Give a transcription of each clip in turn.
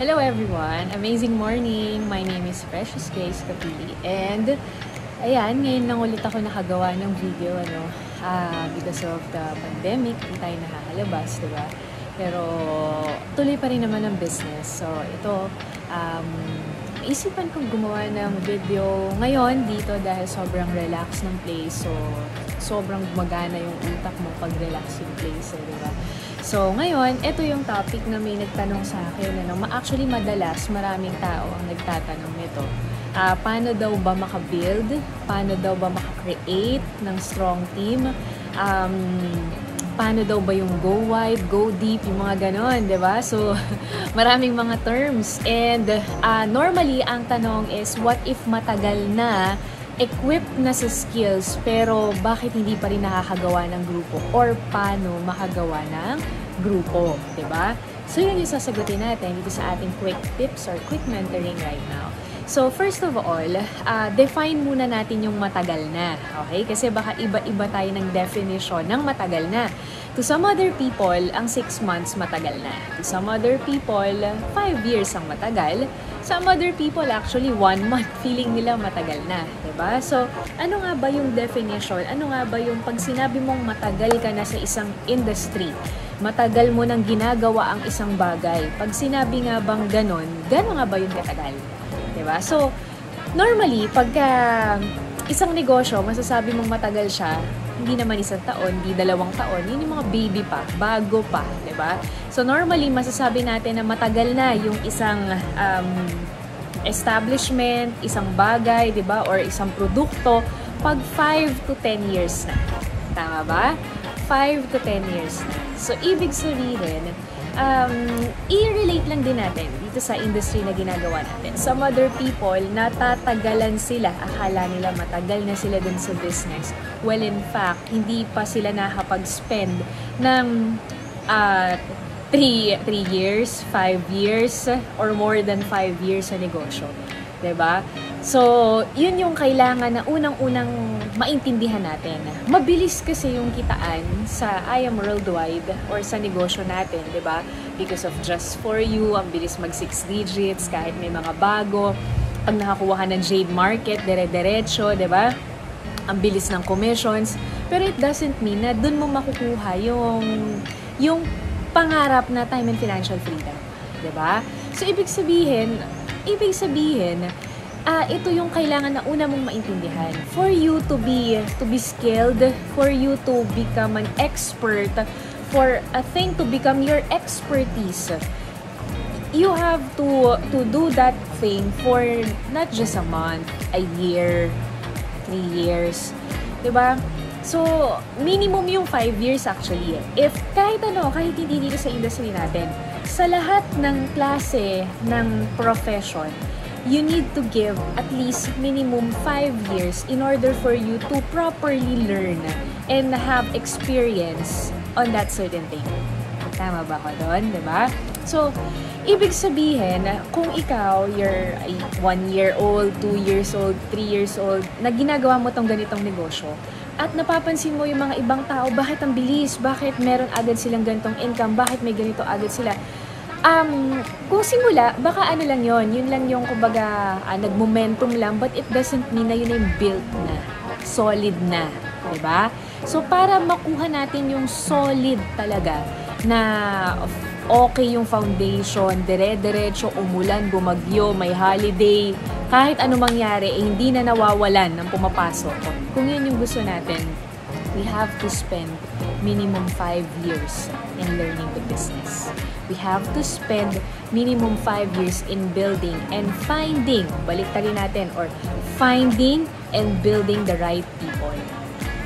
Hello everyone! Amazing morning! My name is Precious Grace Kapili and ayan, ngayon lang ulit ako nakagawa ng video ano, uh, because of the pandemic, hindi tayo nakakalabas, di ba? Pero tuloy pa rin naman ang business. So ito, um, isipan kong gumawa ng video ngayon dito dahil sobrang relax ng place. So, sobrang gumagana yung utak mo pag relax yung place, eh, di ba? So, ngayon, ito yung topic na may nagtanong sa akin. Ano? Actually, madalas, maraming tao ang nagtatanong nito. Uh, paano daw ba makabuild? Paano daw ba maka-create ng strong team? Um, paano daw ba yung go wide, go deep, yung mga ganon, di ba? So, maraming mga terms. And uh, normally, ang tanong is, what if matagal na equipped na sa skills pero bakit hindi pa rin nakakagawa ng grupo or paano makagawa ng grupo, 'di ba? So yun yung sasagutin natin dito sa ating quick tips or quick mentoring right now. So, first of all, uh, define muna natin yung matagal na. Okay? Kasi baka iba-iba tayo ng definition ng matagal na. To some other people, ang 6 months matagal na. To some other people, 5 years ang matagal. Some other people, actually, 1 month feeling nila matagal na. ba? Diba? So, ano nga ba yung definition? Ano nga ba yung pag sinabi mong matagal ka na sa isang industry? Matagal mo nang ginagawa ang isang bagay. Pag sinabi nga bang ganon, gano'n nga ba yung katagal? ba? So, normally, pagka isang negosyo, masasabi mong matagal siya, hindi naman isang taon, hindi dalawang taon, yun yung mga baby pa, bago pa, ba? So, normally, masasabi natin na matagal na yung isang um, establishment, isang bagay, ba? Or isang produkto pag 5 to 10 years na. Tama ba? 5 to 10 years. So, ibig sabihin, um, i-relate lang din natin dito sa industry na ginagawa natin. Some other people, natatagalan sila. Akala nila matagal na sila dun sa business. Well, in fact, hindi pa sila nakapag-spend ng uh, 3, 3 years, 5 years, or more than 5 years sa negosyo. 'Di ba? So, yun yung kailangan na unang-unang maintindihan natin. Mabilis kasi yung kitaan sa I am worldwide or sa negosyo natin, 'di ba? Because of just for you, ang bilis mag 6 digits kahit may mga bago. Pag nakakuha ka ng Jade Market, dire-diretso, 'di ba? Ang bilis ng commissions. Pero it doesn't mean na dun mo makukuha yung yung pangarap na time and financial freedom, ba? So ibig sabihin, ibig sabihin, uh, ito yung kailangan na una mong maintindihan. For you to be to be skilled, for you to become an expert, for a thing to become your expertise, you have to to do that thing for not just a month, a year, three years. 'Di ba? So, minimum yung 5 years actually. If kahit ano, kahit hindi dito sa industry natin, sa lahat ng klase ng profession, you need to give at least minimum 5 years in order for you to properly learn and have experience on that certain thing. Tama ba ako doon, di ba? So, ibig sabihin, kung ikaw, you're 1 year old, 2 years old, 3 years old, na ginagawa mo tong ganitong negosyo, at napapansin mo yung mga ibang tao, bakit ang bilis? Bakit meron agad silang ganitong income? Bakit may ganito agad sila? Um, kung simula, baka ano lang yon Yun lang yung, kumbaga, uh, nag-momentum lang. But it doesn't mean na yun ay built na. Solid na. ba? Diba? So, para makuha natin yung solid talaga na okay yung foundation, dire-diretso, umulan, bumagyo, may holiday, kahit ano mangyari, eh, hindi na nawawalan ng pumapasok. Kung yun yung gusto natin, we have to spend minimum 5 years in learning the business. We have to spend minimum 5 years in building and finding, balik rin natin, or finding and building the right people.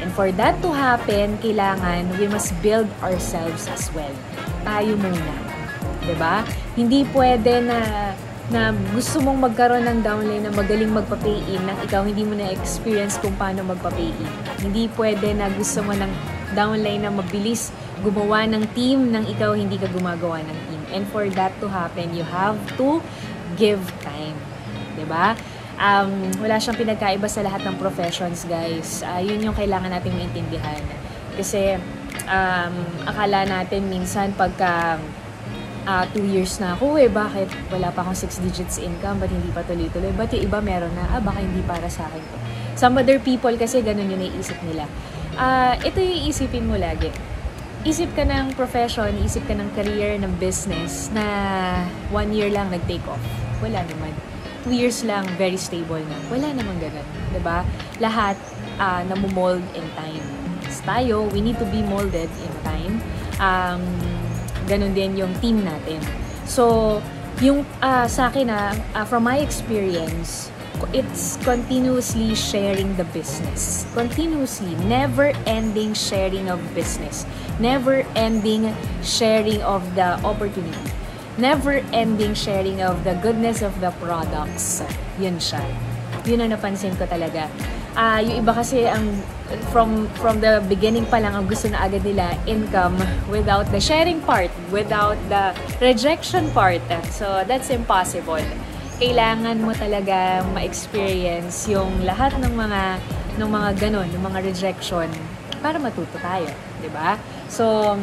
And for that to happen, kailangan we must build ourselves as well. Tayo muna. ba? Hindi pwede na na gusto mong magkaroon ng downline na magaling magpa-pay-in nang ikaw hindi mo na-experience kung paano magpa-pay-in. Hindi pwede na gusto mo ng downline na mabilis gumawa ng team nang ikaw hindi ka gumagawa ng team. And for that to happen, you have to give time. ba? Um, wala siyang pinagkaiba sa lahat ng professions, guys. Uh, yun yung kailangan nating maintindihan. Kasi um, akala natin minsan pagka ah, two years na ako eh, bakit wala pa akong six digits income, ba't hindi pa tuloy-tuloy? Ba't yung iba meron na, ah, baka hindi para sa akin to. Some other people kasi ganun yung naiisip nila. Ah, ito yung iisipin mo lagi. Isip ka ng profession, isip ka ng career, ng business na one year lang nag-take off. Wala naman. Two years lang, very stable na. Wala naman ganun. ba? Lahat uh, namumold in time. As tayo, we need to be molded in time. Um, ganun din yung team natin. So, yung uh, sa akin na, uh, from my experience, it's continuously sharing the business. Continuously, never-ending sharing of business. Never-ending sharing of the opportunity. Never-ending sharing of the goodness of the products. Yun siya. Yun ang napansin ko talaga. Uh, yung iba kasi ang from from the beginning pa lang ang gusto na agad nila income without the sharing part, without the rejection part. So that's impossible. Kailangan mo talaga ma-experience yung lahat ng mga ng mga ganon, ng mga rejection para matuto tayo, 'di ba? So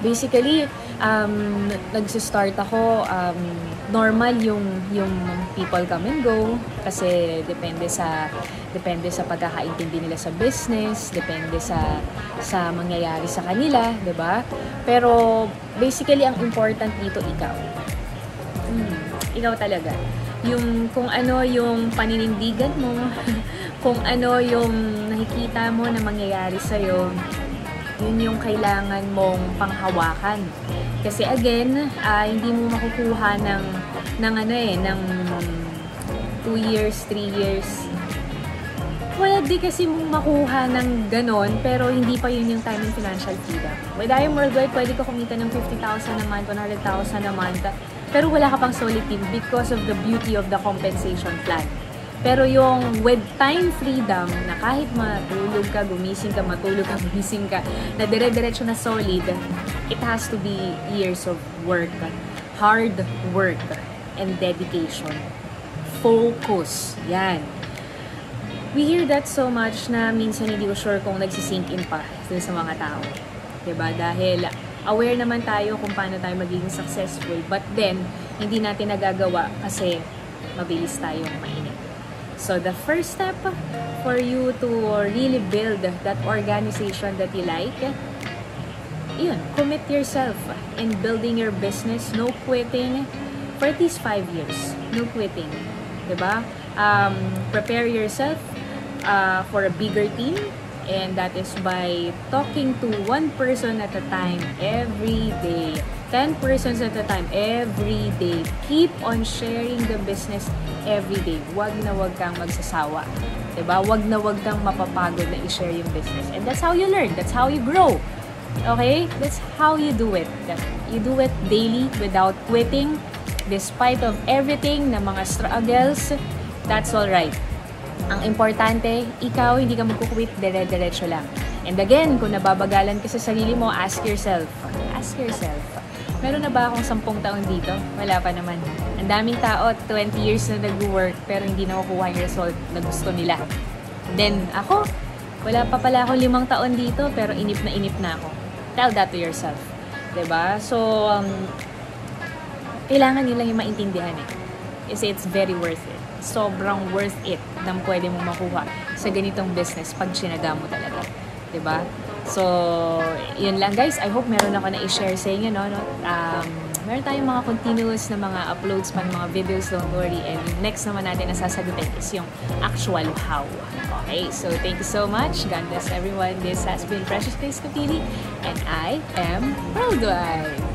basically um, nagsi-start ako, um, normal yung, yung people come and go kasi depende sa depende sa pagkakaintindi nila sa business, depende sa sa mangyayari sa kanila, 'di ba? Pero basically ang important dito ikaw. Hmm, ikaw talaga. Yung kung ano yung paninindigan mo, kung ano yung nakikita mo na mangyayari sa iyo, yun yung kailangan mong panghawakan. Kasi again, uh, hindi mo makukuha ng, ng ano eh, ng 2 years, 3 years. Pwede kasi mong makuha ng ganon, pero hindi pa yun yung time and financial freedom. With I am worldwide, pwede ka kumita ng 50,000 a month, 100,000 a month, pero wala ka pang solid team because of the beauty of the compensation plan. Pero yung with time freedom, na kahit matulog ka, gumising ka, matulog ka, gumising ka, na dire-diretso na solid, it has to be years of work, hard work, and dedication. Focus. Yan. We hear that so much na minsan hindi ko sure kung nagsisink in pa sa mga tao. ba diba? Dahil aware naman tayo kung paano tayo magiging successful. But then, hindi natin nagagawa kasi mabilis tayong mainit. So the first step for you to really build that organization that you like, yun, commit yourself in building your business, no quitting for at least five years. No quitting. Diba? Um, prepare yourself uh, for a bigger team and that is by talking to one person at a time every day 10 persons at a time every day. Keep on sharing the business every day. Wag na wag kang magsasawa. ba? Wag na wag kang mapapagod na i-share yung business. And that's how you learn. That's how you grow. Okay? That's how you do it. You do it daily without quitting despite of everything na mga struggles. That's all right. Ang importante, ikaw hindi ka magkukwit dire-diretso lang. And again, kung nababagalan ka sa sarili mo, ask yourself. Ask yourself Meron na ba akong sampung taon dito? Wala pa naman. Ang daming tao, 20 years na nag-work, pero hindi na makukuha yung result na gusto nila. Then, ako, wala pa pala ako limang taon dito, pero inip na inip na ako. Tell that to yourself. ba diba? So, um, kailangan lang yung maintindihan eh. Kasi it's very worth it. Sobrang worth it nang pwede mo makuha sa ganitong business pag sinaga mo talaga. Ba diba? So, yun lang guys. I hope meron ako na i-share sa inyo, no? no? Um, meron tayong mga continuous na mga uploads pa mga videos, don't worry. And next naman natin na sasagutin is yung actual how. Okay, so thank you so much. God bless everyone. This has been Precious Grace Kapili, and I am Worldwide.